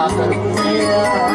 Hallelujah.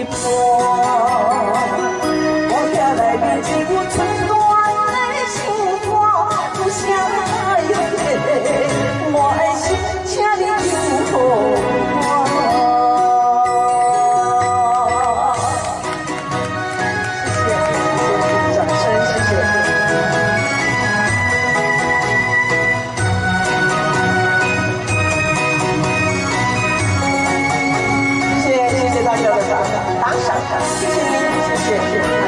implore. 谢谢您，谢谢。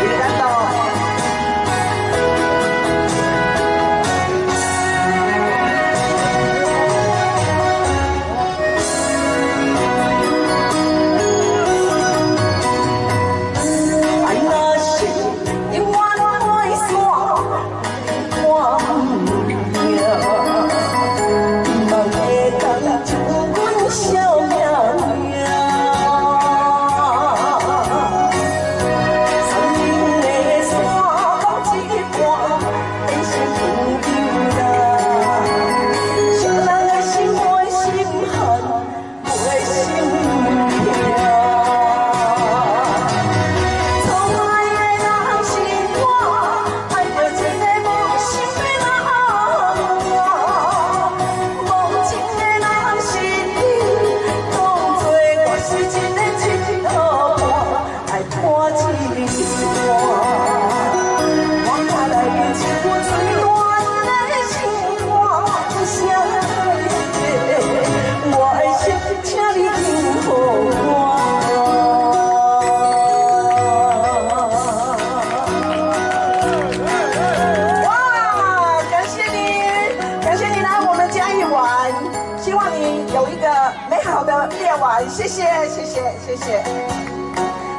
好的夜晚谢谢谢谢谢谢，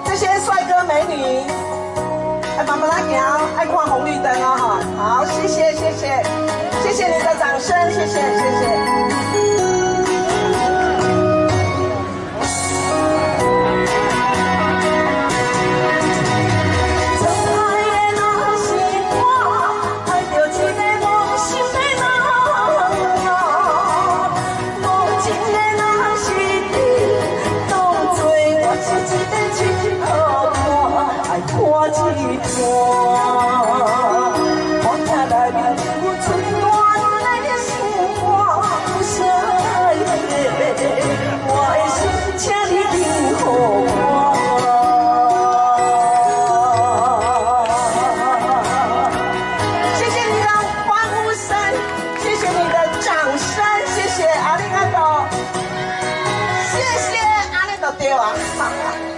这些帅哥美女，哎，慢慢来行，爱看红绿灯哦哈，好，谢谢谢谢，谢谢你的掌声，谢谢谢谢。对啊，